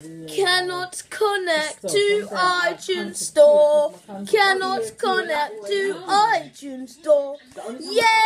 Cannot connect to iTunes Store. Cannot connect to iTunes Store. Yeah.